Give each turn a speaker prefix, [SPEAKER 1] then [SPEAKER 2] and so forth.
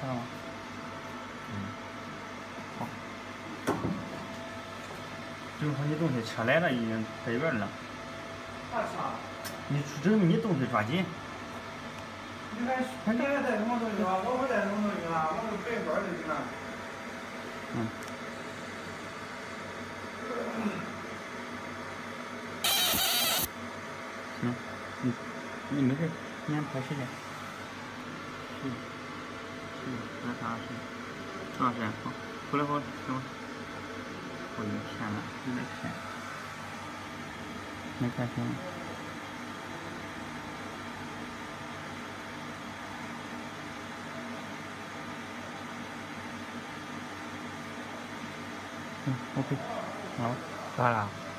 [SPEAKER 1] 看到吗？嗯，好。正好你东西车来了，已经在院了。你证明你东西抓紧。
[SPEAKER 2] 你看，你还带什么东西啊？我不带什么东西啊，我就背包就行了。嗯。
[SPEAKER 1] 行，你你没事，你先拍时间。十，十，二十，二十，多少时间？好，回来后行？我有点偏了，有点偏。没看清。嗯，OK，好了，
[SPEAKER 2] 咋了？